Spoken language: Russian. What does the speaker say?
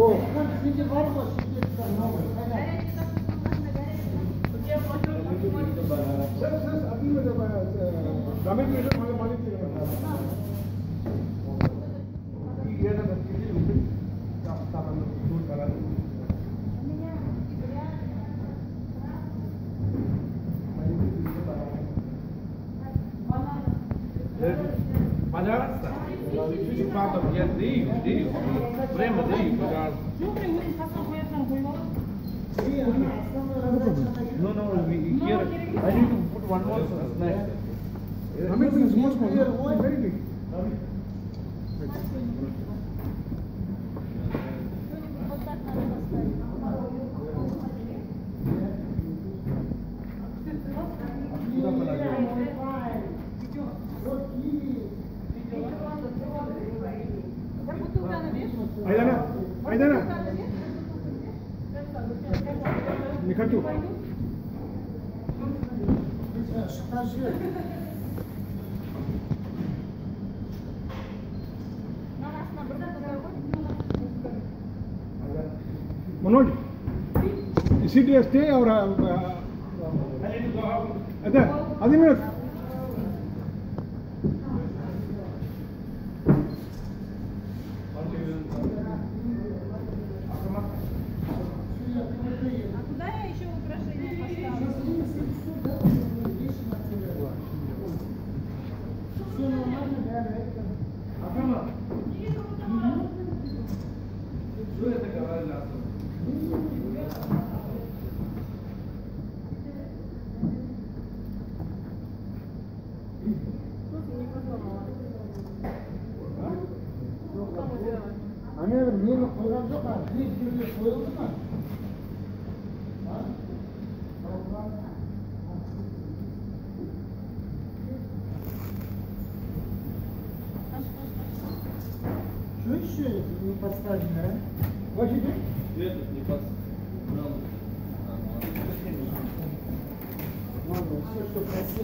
О, şimdi var mı? Şimdi var mı? Sir palhaça. De fato, aqui é para Rio, Prêmio Rio, palhaça. No, no, we, here, I need to put one more snack. Намитинг зможемо зробити. Айдана, Айдана! Не хочу. Скажи. Manoj, is he to stay or? Uh, uh, I need to go out. Adha, Adhinath. Куда я еще Hani niye koyulan yok ha? Bir türlü koyuldu mu? Ha? Что еще не поставили, а? Ваши Нет, не пос... Ладно, все, что красиво.